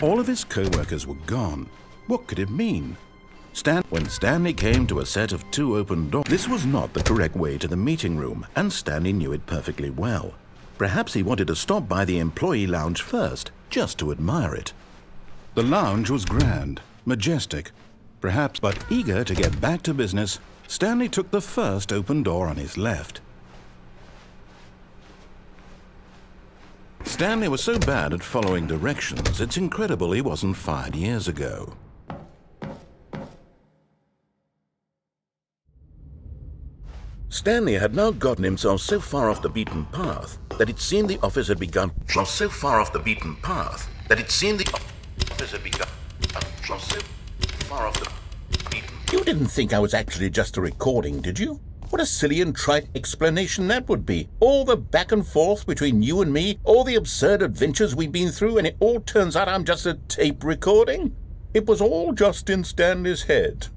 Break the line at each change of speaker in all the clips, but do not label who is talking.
All of his co-workers were gone. What could it mean? Stan when Stanley came to a set of two open doors, this was not the correct way to the meeting room, and Stanley knew it perfectly well. Perhaps he wanted to stop by the employee lounge first, just to admire it. The lounge was grand, majestic, perhaps, but eager to get back to business, Stanley took the first open door on his left. Stanley was so bad at following directions, it's incredible he wasn't fired years ago. Stanley had now gotten himself so far off the beaten path that it seemed the office had begun. So far off the beaten path that it seemed the had far off the. You didn't think I was actually just a recording, did you? What a silly and trite explanation that would be. All the back and forth between you and me, all the absurd adventures we've been through, and it all turns out I'm just a tape recording? It was all just in Stanley's head.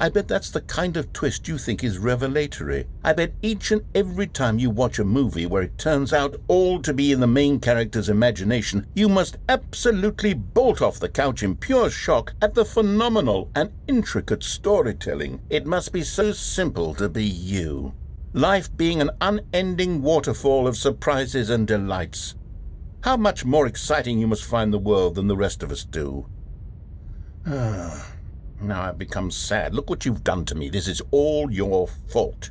I bet that's the kind of twist you think is revelatory. I bet each and every time you watch a movie where it turns out all to be in the main character's imagination, you must absolutely bolt off the couch in pure shock at the phenomenal and intricate storytelling. It must be so simple to be you. Life being an unending waterfall of surprises and delights. How much more exciting you must find the world than the rest of us do. Ah. Now I've become sad. Look what you've done to me. This is all your fault.